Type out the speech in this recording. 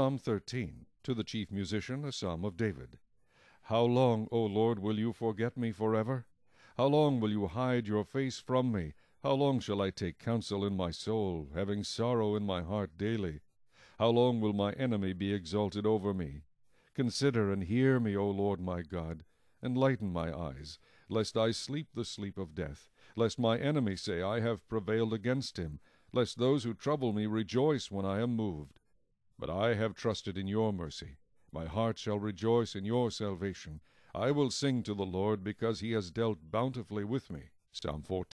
Psalm 13. To the chief musician, a psalm of David. How long, O Lord, will you forget me forever? How long will you hide your face from me? How long shall I take counsel in my soul, having sorrow in my heart daily? How long will my enemy be exalted over me? Consider and hear me, O Lord my God. Enlighten my eyes, lest I sleep the sleep of death, lest my enemy say, I have prevailed against him, lest those who trouble me rejoice when I am moved. But I have trusted in your mercy. My heart shall rejoice in your salvation. I will sing to the Lord because he has dealt bountifully with me. Psalm 14.